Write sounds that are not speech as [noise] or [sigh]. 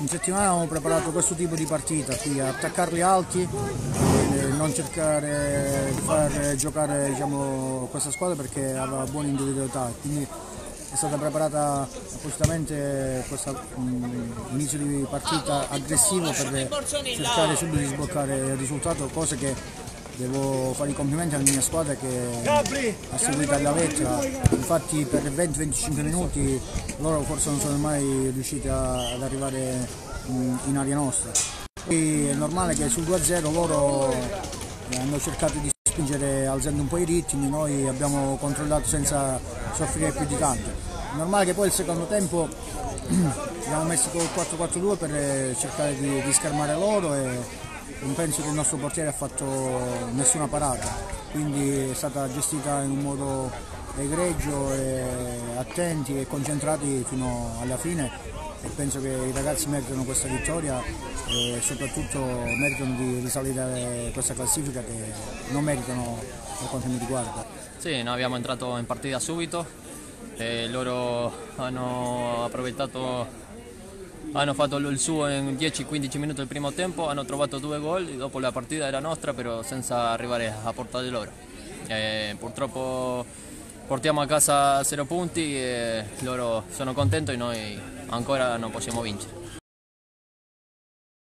in settimana abbiamo preparato questo tipo di partita, qui attaccarli alti, e non cercare di far giocare diciamo, questa squadra perché aveva buone individualità, quindi è stata preparata appositamente questo inizio di partita aggressivo per cercare subito di sbloccare il risultato, cose che devo fare i complimenti alla mia squadra che ha seguito alla lettera, infatti per 20-25 minuti loro forse non sono mai riusciti ad arrivare in, area nostra. Quindi è normale che sul 2-0 loro hanno cercato di spingere alzando un po' i ritmi, noi abbiamo controllato senza soffrire più di tanto. È normale che poi il secondo tempo [clears throat] abbiamo messo col 4-4-2 per cercare di, di schermare loro e non penso che il nostro portiere ha fatto nessuna parata, quindi è stata gestita in un modo egregio, e attenti e concentrati fino alla fine e penso che i ragazzi meritano questa vittoria e soprattutto meritano di risalire questa classifica che non meritano per quanto mi riguarda. Sì, noi abbiamo entrato in partita subito e loro hanno approfittato hanno fatto il suo in 10-15 minuti del primo tempo, hanno trovato due gol, dopo la partita era nostra però senza arrivare a portare loro. E purtroppo portiamo a casa 0 punti e loro sono contenti e noi ancora non possiamo vincere.